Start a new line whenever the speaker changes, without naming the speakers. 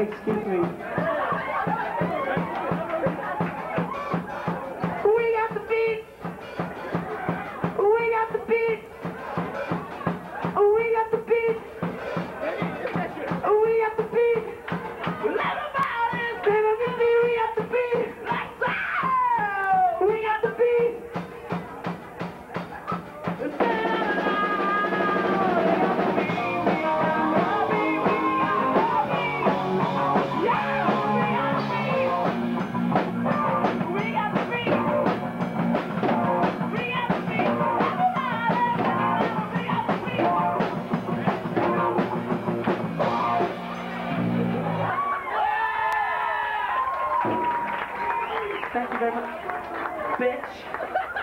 Excuse me. Thank you very much. Bitch.